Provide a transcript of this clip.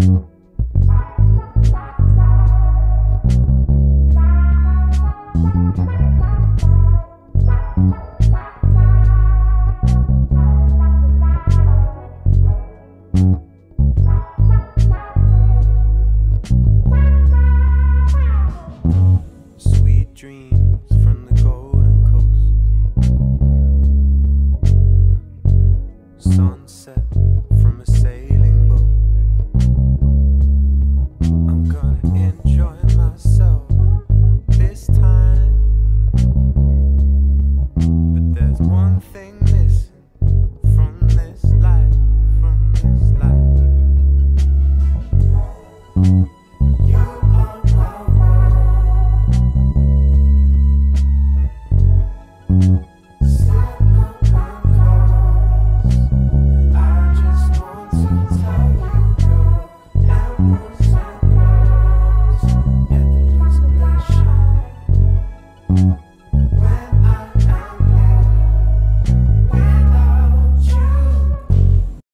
Mm-hmm. thing.